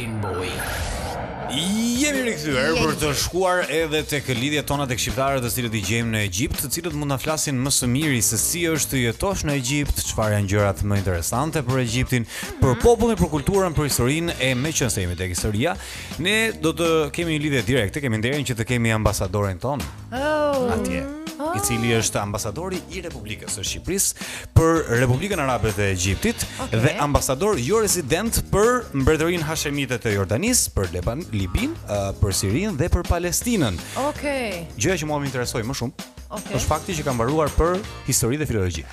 King Boy. Jemi rikthyer për të shkuar edhe tek lidhjet tona tek shqiptarët të cilët i gjejmë në Egjipt, të cilët mund të na flasin më së miri se si është të jetosh në Egjipt, çfarë janë gjërat më interesante për Egjiptin, për mhm. popullin, për kulturën, për historinë e meqenëse jemi tek historia, ne do të kemi një lidhje direkte, kemi nderin që të kemi ambasadorin tonë, Oh. Atje. Oh. I cili është ambasadori i Republikës së Shqipërisë për Republikën Arabe të Egjiptit okay. dhe ambasador jo rezident për Mbretërinë Hashemite të Jordanisë, për Liban, Libinë, uh, për Sirinë dhe për Palestinën. Okej. Okay. Gjëja që mua më interesoi më shumë okay. është fakti që ka mbaruar për histori dhe filologji.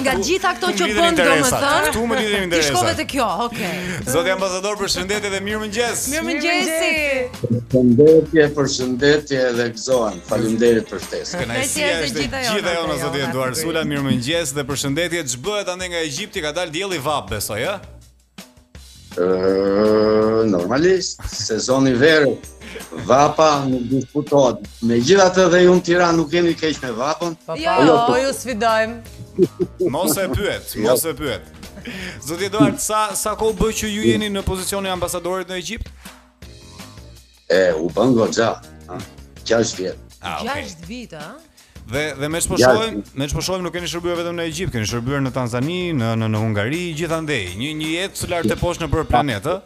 Nga gjitha këto që bën domethënë. Këtu më lindi interesi. Ti shkove te kjo, okay. Zoti ambasador, përshëndetje dhe mirëmëngjes. Mirëmëngjesi. Përshëndetje, përshëndetje dhe gëzohem. Faleminderit për ftesën. Kënaqësia është e gjitha jona zoti Eduard Sula, mirëmëngjes dhe përshëndetje. Ç'bëhet andej nga Egjipti, ka dalë dielli, vapë, besoj, ë? Uh, normalisht, sezoni verë, vapa nuk diskutohet. Megjithatë dhe ju në Tiranë nuk jeni keq me vapën. Po, jo, po, jo, po, po, ju sfidojmë. Mos e pyet, jo. mos e pyet. Zoti Eduard, sa sa kohë bën që ju jeni në pozicionin e ambasadorit në Egjipt? E, u bën goxha. Ëh, 6 vjet. Ah, okay. 6 vjet, a? Dhe dhe me ç'po shohim, me ç'po shohim nuk keni shërbyer vetëm në Egjipt, keni shërbyer në Tanzani, në në në Hungari, gjithandej, një një jetë së lartë poshtë nëpër planet, ë?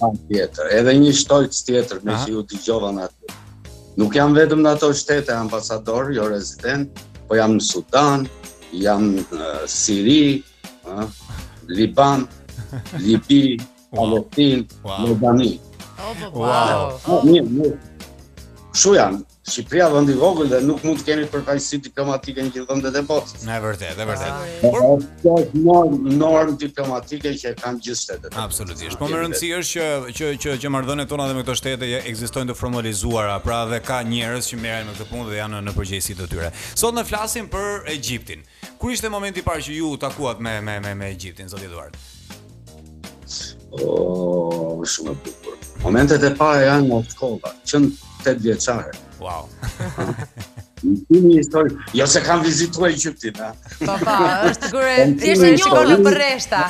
Patjetër, edhe një shtojcë tjetër meqë ju dëgjova në atë. Nuk jam vetëm në ato shtete ambasador, jo rezident, po jam në Sudan, jam në Siri, ë, Liban, Libi, Palestinë, wow. Jordani. Wow. wow. Oh, mirë, mirë. Kështu janë. Shqipëria vend i vogël dhe nuk mund të kemi përfaqësi diplomatike në gjithë vendet e botës. Është e vërtetë, e vërtetë. Ah. Por... Por... Kjo është normë, normë diplomatike që e kanë gjithë shtetet. Absolutisht. Po me rëndësi është që, që, që, që marrëdhëniet tona dhe me këto shtete ekzistojnë të formalizuara, pra dhe ka njerëz që merren me këtë punë dhe janë në përgjegjësi të tyre. Sot ne flasim për Egjiptin. Kur ishte momenti i parë që ju u takuat me me me me Egjiptin, zoti Eduard? Oh, shumë e bukur. Momentet e para janë në shkollë, që në 8 vjeçare. Wow. Në histori, jo se kam vizituar Egjiptin, a? Po po, është kur e thjesht e shikon nëpër rreshta.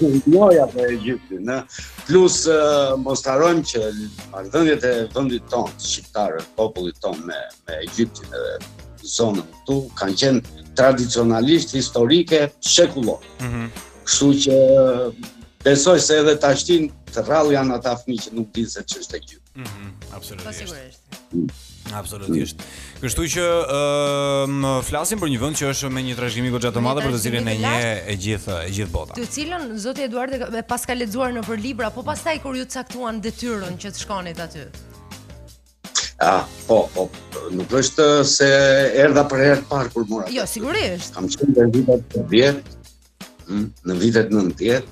Joja për po Egjiptin, në Plus uh, mos harrojmë që marrëdhëniet e vendit tonë, shqiptarët, popullit tonë me me Egjiptin edhe zonën këtu kanë qenë tradicionalisht historike shekullore. Mm -hmm. Kështu që besoj se edhe tashtin të rrallë janë ata fëmijë që nuk dinë se ç'është Egjipti. Mhm, mm absolutisht. Po sigurisht. Mm. Absolutisht. Kështu që ëm um, flasim për një vend që është me një trashëgimi goxha të madhe për të cilën e njeh e gjithë e gjithë bota. Të cilën zoti Eduard e paska lexuar nëpër libra, po pastaj kur iu caktuan detyrën që të shkonit aty. Ah, po, po, nuk është se erdha për herë të parë kur mora. Jo, sigurisht. Kam qenë në vitet 90, hm, në vitet 90,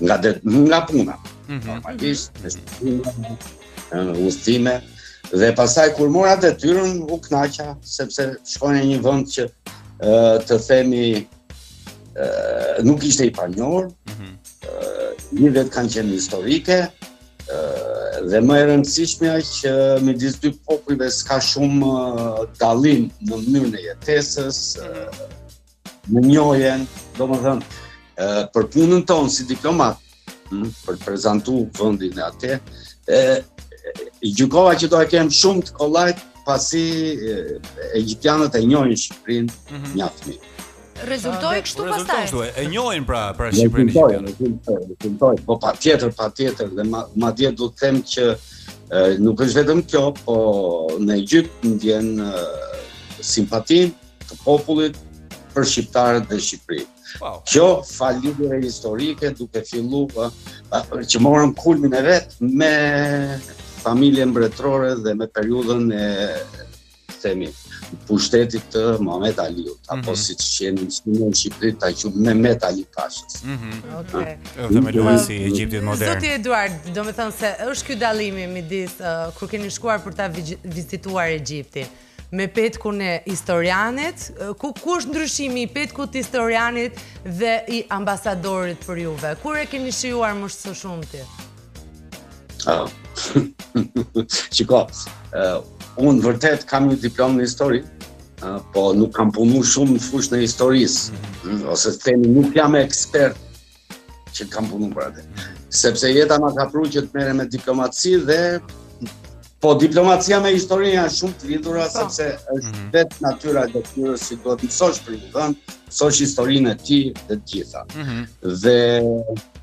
nga det, nga puna. Mhm. Normalisht, mm -hmm. në udhëtime dhe pastaj kur mora detyrën u kënaqa sepse shkoja në një vend që të themi nuk ishte i panjohur. Mhm. Mm lidhjet kanë qenë historike, Dhe më e rëndësishmja që midis dy popujve s'ka shumë dallim në mënyrën e jetesës, në njohjen, domethënë, për punën tonë si diplomat, hm, për të prezantu vendin e ate, gjykova që do e kem shumë të kollajt pasi egjiptianët e njohin Shqipërinë mm -hmm. mjaft mirë. Rezultoi kështu pastaj. Rezultoi kështu. E njohin pra pra Shqipërinë Shqipërinë. Rezultoi, rezultoi. Po patjetër, patjetër dhe madje do të them që nuk është vetëm kjo, po në Egjipt ndjen simpatinë të popullit për shqiptarët dhe Shqipërinë. Wow. Kjo falë lidhjeve historike duke filluar që morën kulmin e vet me familjen mbretërore dhe me periudhën e themi, pushtetit të Mohamed Aliut, mm -hmm. apo mhm. siç ne në Shqipëri ta quajmë Mehmet Ali Pashës. Mm -hmm. okay. themeluesi i Egjiptit modern. Zoti Eduard, domethënë se është ky dallimi midis, uh, kur keni shkuar për ta vizituar Egjiptin, me petkun e historianit, uh, ku, ku është ndryshimi i petkut të historianit dhe i ambasadorit për juve? Kur e keni shijuar më së shumti? Ah. Shiko, uh, unë vërtet kam një diplomë në histori, uh, po nuk kam punu shumë në fushën e historisë, mm -hmm. ose të themi nuk jam ekspert që kam punu për atë. Sepse jeta ma ka pru që të merrem me diplomaci dhe Po diplomacia me historinë janë shumë të lidhura po. sepse është mm -hmm. vetë natyra e detyrës që duhet të mësosh për një vend, mësosh historinë e tij dhe të gjitha. Mm -hmm. Dhe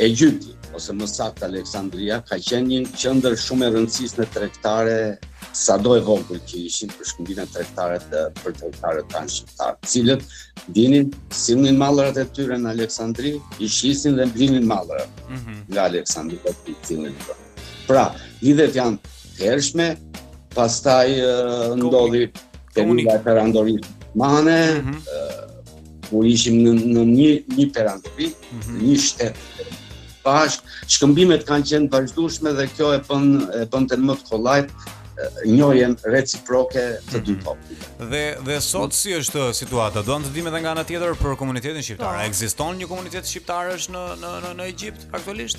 Egjipti, ose më saktë Aleksandria, ka qenë një qendër shumë e rëndësishme tregtare, sado e vogël që ishin për shkëmbimet tregtare të për tregtarët tanë shqiptarë, të cilët vinin sillnin mallrat e tyre në Aleksandri, i shisin dhe blinin mallra mm -hmm. nga Aleksandria për të cilën e Pra, lidhjet janë të hershme, pastaj ndodhi të një perandori osmane, mm -hmm. ku ishim në, në një, një perandori, mm -hmm. një shtet bashkë, shkëmbimet kanë qenë vazhdueshme dhe kjo e bën e bënte më të kollajt njohjen reciproke të dy mhm. popujve. Mm -hmm. Dhe dhe sot si është situata? Duam të dimë edhe nga ana tjetër për komunitetin shqiptar. Po. Ekziston një komunitet shqiptarësh në në në, në Egjipt aktualisht?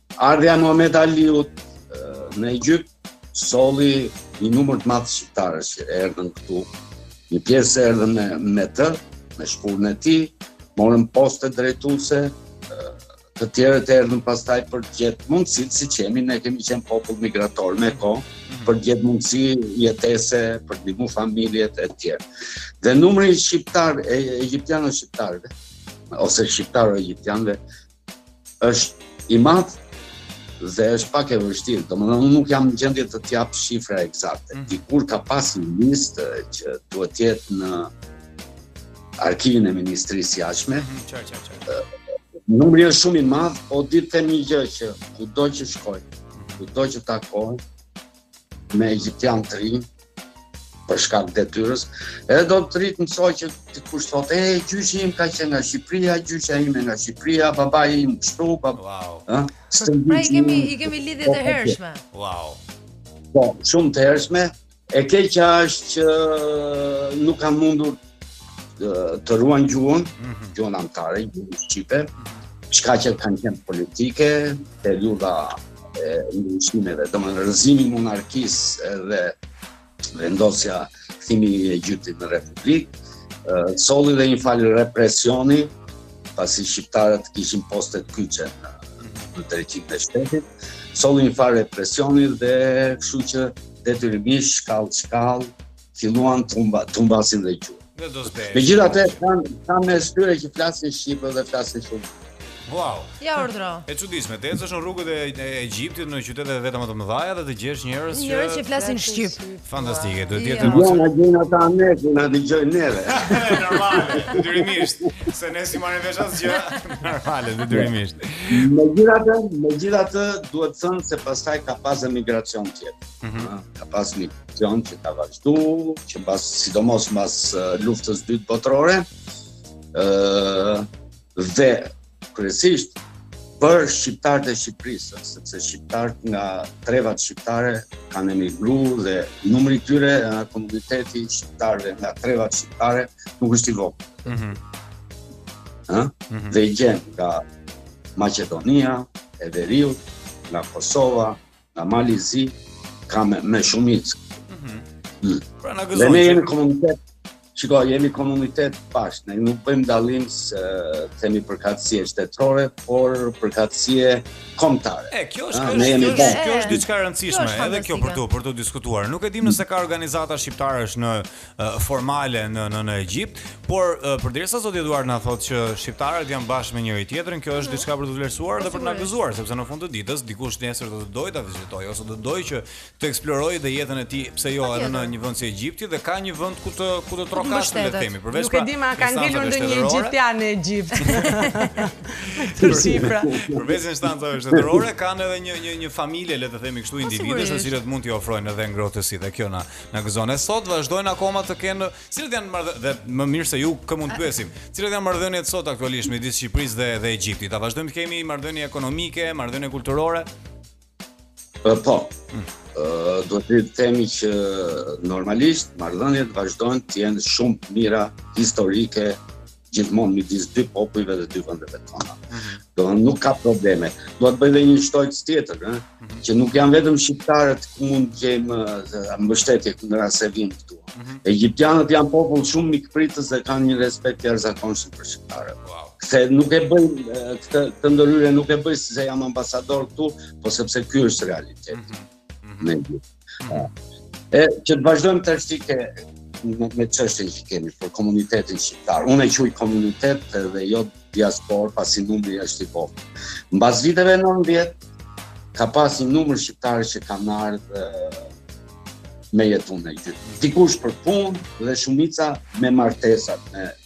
Ardhja e Mehmet Aliut në Egjipt solli një numër të madh shqiptarësh që erdhën këtu. Një pjesë erdhën me me të, me shpurën e tij, morën poste drejtuese, të tjerë erdhën pastaj për të gjetë mundësi, siç jemi, ne kemi qenë popull migrator me kohë, mhm. për të gjetë mundësi jetese, për të ndihmuar familjet e të tjerë. Dhe numri i shqiptar, e, egjiptiano-shqiptarëve, ose shqiptaro-egjiptianëve, Është i madh dhe është pak e vështirë. Domethënë unë nuk jam në gjendje të të jap shifra ekzakte. Mm. Dikur ka pas një listë që duhet të jetë në arkivin e ministrisë së jashtme. Mm. Numri është shumë i madh, po di të them një gjë që kudo që shkoj, mhm. kudo që takoj, me egjiptianë të rinj për shkak të detyrës. Edhe do të rritet një që të kush thotë e gjyshi im ka qenë nga Shqipëria, gjyshja ime nga Shqipëria, babai im kështu, bab... Wow. Ë? Pra i kemi i kemi lidhje të hershme. Wow. Po, shumë të hershme. E keqja është që nuk kanë mundur të ruajnë gjuhën, mm -hmm. gjuhën amtare, gjuhën shqipe, shkaqet kanë qenë politike, periudha e ndryshimeve, domethënë rrëzimi i monarkisë dhe vendosja kthimi i Egjiptit në republikë, solli dhe një valë represioni, pasi shqiptarët kishin postet kyçe në, në drejtim të shtetit, solli një valë represioni dhe kështu që detyrimisht shkallë shkallë, filluan të humba, të humbasin dhe gjuhën. Në do zbej. Megjithatë, ka, ka mes tyre që flasin shqip dhe flasin shumë. Wow. Ja urdhëro. E çuditshme, të ecësh në rrugët e, e Egjiptit në qytete vetëm ato mëdhaja dhe të gjesh njerëz që njerëz që flasin shqip. Fantastike, duhet të jetë mos. Ja, gjynah ata, që na dëgjojnë neve. Normale, detyrimisht, se ne si marrim vesh asgjë. Normale, detyrimisht. Megjithatë, megjithatë duhet të thënë se pastaj ka pas emigracion tjetër. Mhm. Ka pas një Gjë që ka vazhdu, që mbas, sidomos mbas luftës së dytë botërore, dhe kryesisht për shqiptarët e Shqipërisë, sepse shqiptarët nga trevat shqiptare kanë emigru dhe numri i tyre në komuniteti i shqiptarëve nga trevat shqiptare nuk është i vogël. Mm -hmm. mm -hmm. Dhe i gjen nga Maqedonia e Veriut, nga Kosova, Nga Mali i Zi ka me, me shumicë. Mhm. Mm mm. Pra na gëzon. Ne jemi komunitet. Shiko, jemi komunitet bashkë, ne nuk bëjmë dallim se themi përkatësie shtetërore, por përkatësie kombëtare. E kjo është kjo është kjo, kjo është diçka e rëndësishme, edhe kjo për t'u për t'u diskutuar. Nuk e dim nëse ka organizata shqiptarësh në formale në në në Egjipt, por përderisa zoti Eduard na thotë që shqiptarët janë bashkë me njëri tjetrin, kjo është diçka për t'u vlerësuar dhe për të na gëzuar, sepse në fund të ditës dikush nesër do të dojë ta vizitojë ose do të dojë që të eksplorojë dhe jetën e tij, pse jo edhe në një vend si Egjipti dhe ka një vend ku të ku të trokash le të themi, përveç pra. Nuk e pra di a ka ngelur ndonjë egjiptian në Egjipt. Për shifra. Përveç instancave shtetërore kanë edhe një një një familje le të themi kështu individësh të cilët mund t'i ofrojnë edhe ngrohtësi dhe kjo na Na gëzon. E sot vazhdojnë akoma të kenë cilët janë marrë dhe më mirë se ju kë mund të pyesim. Cilat janë marrëdhëniet sot aktualisht midis Shqipërisë dhe dhe Egjiptit? A vazhdojmë të kemi marrëdhënie ekonomike, marrëdhënie kulturore? Ë po. Hmm. Ë duhet të themi që normalisht marrëdhëniet vazhdojnë të jenë shumë të mira historike gjithmonë midis dy popujve dhe dy vendeve tona. Mm -hmm. Do nuk ka probleme. Do të bëj dhe një shtojcë tjetër, ëh, mm -hmm. që nuk janë vetëm shqiptarët ku mund të gjejnë mbështetje në rast se vijnë këtu. Mm -hmm. Egjiptianët janë popull shumë mikpritës dhe kanë një respekt të jashtëzakonshëm për shqiptarët. Wow. Se nuk e bëj këtë këtë ndërhyrje nuk e bëj se jam ambasador këtu, po sepse ky është realiteti. Mm -hmm. Mhm. Në një. E, që të vazhdojmë tash direkt me, me çështjen që kemi për komunitetin shqiptar. Unë e quj komunitet dhe jo diasporë, pasi numri është i vogël. Mbas viteve nëntëdhjetë, ka pas një numër shqiptarësh që kanë ardhë me jetu në Egjipt. Dikush për punë dhe shumica me martesat, me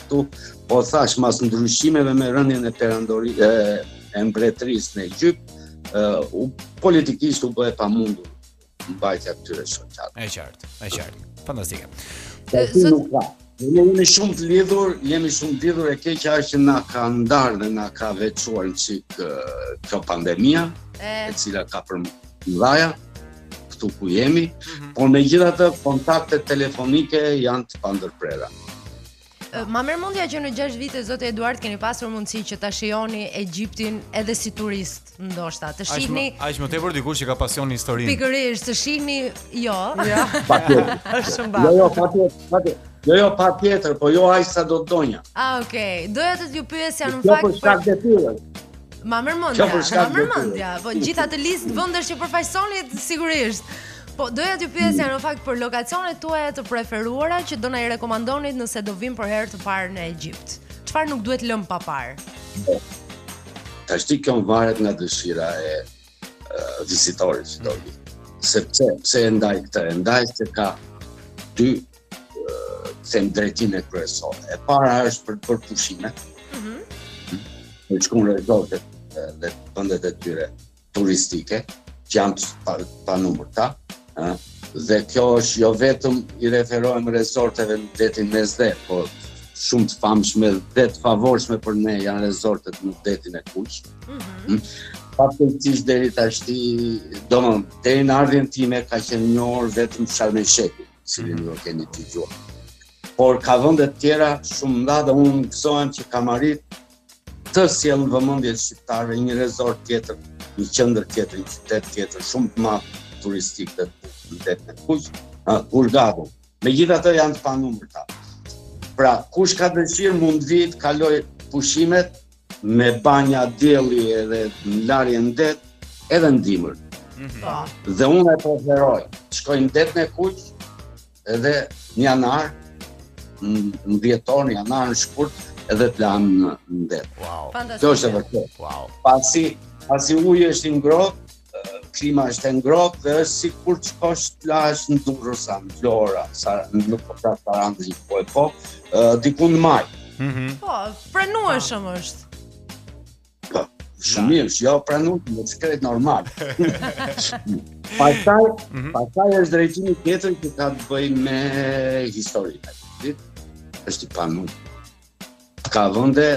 këtu, po thashë mas ndryshimeve me rënien e perandori e, e mbretërisë në Egjipt, u politikisht u bë e pamundur mbajtja e këtyre shoqatave. Është qartë, është qartë. Fantastike. Po ti nuk ka. Ne jemi shumë të lidhur, jemi shumë të lidhur e keqja është që na ka ndarë dhe na ka veçuar një çik kjo pandemia, e cila ka për Mëdhaja, këtu ku jemi, mm -hmm. por megjithatë kontaktet telefonike janë të pandërprera. Ma merr mendja që në 6 vite, zoti Eduard, keni pasur mundësi që ta shijoni Egjiptin edhe si turist, ndoshta. Të shihni... Aq më tepër dikush që ka pasion historinë. Pikërisht, të shihni... Jo. Ja. është shumë bërë. Jo, jo, patjetër, patjetër. Jo, jo, patjetër, po jo aq sa do të donja. A, ah, okej. Okay. Doja t'ju pyesja në fakt... Kjo për shkak të detyrës. Ma merr mendja, ma merr mendja Po gjithë atë listë vendesh që përfaqësoni sigurisht Po doja t'ju pyesja në fakt për lokacionet tuaja të preferuara që do na i rekomandonit nëse do vijmë për herë të parë në Egjipt. Çfarë nuk duhet të lëmë pa parë? Tashti kjo varet nga dëshira e uh, vizitorit që do vijë. Sepse pse e ndaj këtë? E ndaj se ka dy them drejtimet kryesore. E para është për për pushime. Mhm. Mm në shumë rezorte dhe qendrat e tyre turistike që janë të pa, pa numërta, ë dhe kjo është jo vetëm i referohem rezorteve në detin Mesdhe, por shumë të famshme dhe të favorshme për ne janë rezortet në Detin e Kuq. Mm -hmm. Pa të cilë deri tashti, do më, deri në ardhjen time ka qenë e njohur vetëm Sharm el Sheik. si mm -hmm. ju keni dëgjuar. Por ka vende të tjera shumë nda dhe unë gëzohem që kam arritur të sjell në vëmendje shqiptarëve një rezort tjetër, një qendër tjetër, një qytet tjetër, shumë të madh turistik në Detin e Kuq, Hurgada. Megjithatë janë të panumërta. Pra, kush ka dëshirë mund të vijë të kalojë pushimet, me banja dielli edhe larje në det, edhe në dimër. Mm -hmm. Dhe unë e preferoj, të shkoj në Detin e Kuq, edhe në janar, në dhjetor, në janar, në shkurt, edhe të lahem në, në det. Wow. Fantastik. Kjo është e vërtetë. Wow. Pasi, pasi uji është i ngrohtë, klima është e ngrohtë dhe është sikur të shkosh të lahesh në Durrës a në Vlorë, Sarandë nuk po të të randë një po e po, diku në maj. Mm -hmm. Po, pranueshëm është. Po, shumë mirë, jo pranueshëm, është krejt normal. pastaj, mm -hmm. pastaj është drejtimi tjetër që ka të bëjë me historinë. Është i panu. Ka vende,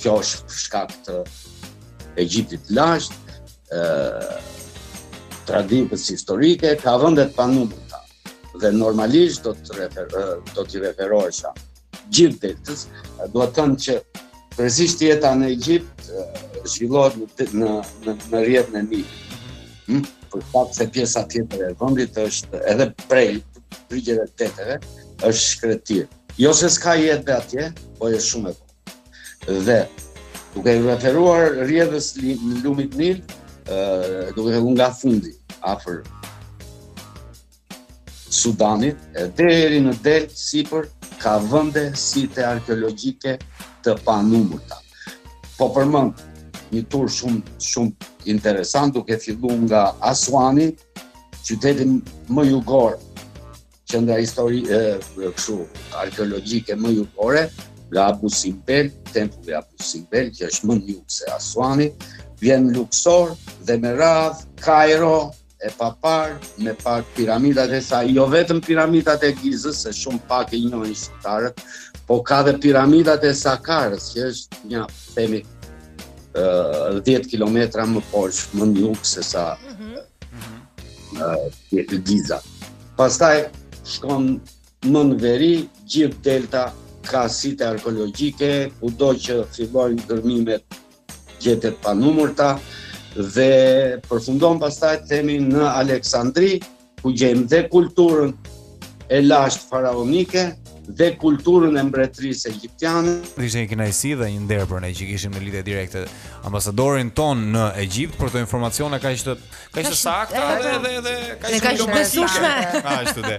kjo për shkak të Egjiptit të lashtë, traditës historike, ka vende të panumërta. Dhe normalisht do të refer, do t'i referohesha gjithë deltës, do të thotë që kryesisht jeta në Egjipt zhvillohet në në në, në rrjedhën e Nilit. Hm? Për faktin se pjesa tjetër e vendit përveç brigjeve të deteve, është shkretëtirë. Jo se s'ka jetë dhe atje, po është shumë e po. Dhe, duke i referuar rrjedhës li, lumit Nil, duke fillu nga fundi, afër Sudanit, e deri në deltë, sipër, ka vende, site arkeologjike të panumërta. Po përmend një tur shumë, shumë interesant, duke fillu nga Asuani, qyteti më jugor qendra histori e kështu arkeologjike më jugore nga Abu Simbel, tempulli Abu Simbel që është më në jug se Aswani, vjen Luxor dhe me radhë Kairo e paparë me pak piramidat e sa jo vetëm piramidat e Gizës, se shumë pak i njohin shqiptarët, po ka dhe piramidat e Sakarës që është një themi 10 kilometra më poshtë më në jug se sa mm -hmm. uh, Giza. Pastaj shkon më në veri, gjithë delta ka site arkeologjike, kudo që fillojnë gërmimet gjetjet të panumërta, dhe përfundon pastaj themi në Aleksandri, ku gjejmë dhe kulturën e lashtë faraonike, dhe kulturën e mbretërisë egjiptiane. Ishte një kënaqësi dhe një nder për ne që kishim në lidhje direkte ambasadorin tonë në Egjipt për këto informacione kaq të Kaq të sakta edhe edhe edhe kaq të besueshme. Ashtu dhe.